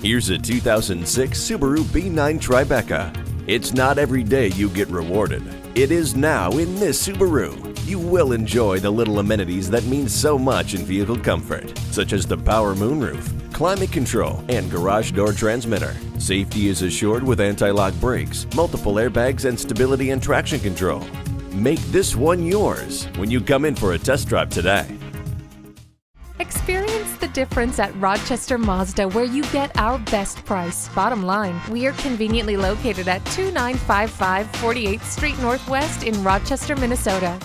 Here's a 2006 Subaru B9 Tribeca. It's not every day you get rewarded. It is now in this Subaru. You will enjoy the little amenities that mean so much in vehicle comfort, such as the power moonroof, climate control, and garage door transmitter. Safety is assured with anti-lock brakes, multiple airbags, and stability and traction control. Make this one yours when you come in for a test drive today. Experience the difference at Rochester Mazda, where you get our best price. Bottom line, we are conveniently located at 2955 48th Street Northwest in Rochester, Minnesota.